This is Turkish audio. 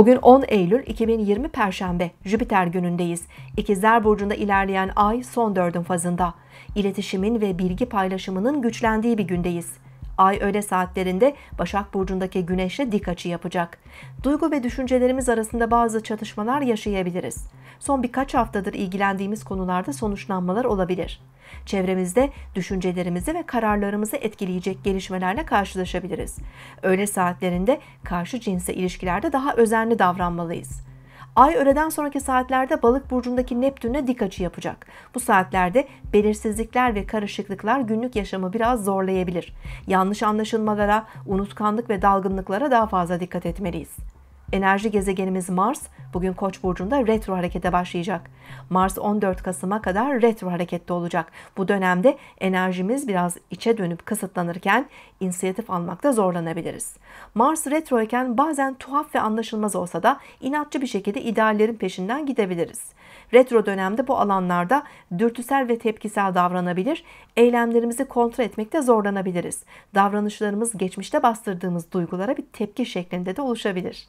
Bugün 10 Eylül 2020 Perşembe, Jüpiter günündeyiz. İkizler Burcu'nda ilerleyen ay son dördün fazında. İletişimin ve bilgi paylaşımının güçlendiği bir gündeyiz. Ay öğle saatlerinde Başak Burcu'ndaki güneşle dik açı yapacak. Duygu ve düşüncelerimiz arasında bazı çatışmalar yaşayabiliriz. Son birkaç haftadır ilgilendiğimiz konularda sonuçlanmalar olabilir. Çevremizde düşüncelerimizi ve kararlarımızı etkileyecek gelişmelerle karşılaşabiliriz. Öğle saatlerinde karşı cinse ilişkilerde daha özenli davranmalıyız. Ay öğleden sonraki saatlerde balık burcundaki Neptün'e dik açı yapacak. Bu saatlerde belirsizlikler ve karışıklıklar günlük yaşamı biraz zorlayabilir. Yanlış anlaşılmalara, unutkanlık ve dalgınlıklara daha fazla dikkat etmeliyiz. Enerji gezegenimiz Mars bugün Koç burcunda retro harekete başlayacak. Mars 14 Kasım'a kadar retro harekette olacak. Bu dönemde enerjimiz biraz içe dönüp kısıtlanırken inisiyatif almakta zorlanabiliriz. Mars retro iken bazen tuhaf ve anlaşılmaz olsa da inatçı bir şekilde ideallerin peşinden gidebiliriz. Retro dönemde bu alanlarda dürtüsel ve tepkisel davranabilir, eylemlerimizi kontrol etmekte zorlanabiliriz. Davranışlarımız geçmişte bastırdığımız duygulara bir tepki şeklinde de oluşabilir.